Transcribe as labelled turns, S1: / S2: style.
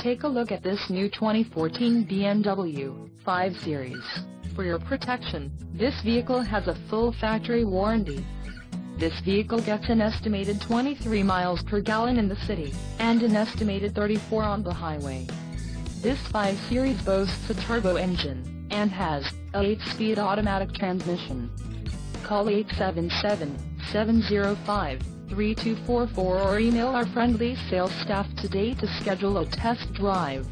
S1: Take a look at this new 2014 BMW 5 Series. For your protection, this vehicle has a full factory warranty. This vehicle gets an estimated 23 miles per gallon in the city, and an estimated 34 on the highway. This 5 Series boasts a turbo engine, and has a 8-speed automatic transmission. Call 877-705-3244 or email our friendly sales staff today to schedule a test drive.